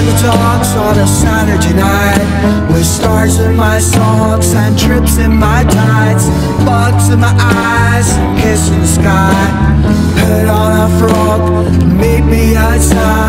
the talks on a Saturday night With stars in my socks and trips in my tights Bugs in my eyes and kiss in the sky. Put on a frog, meet me outside.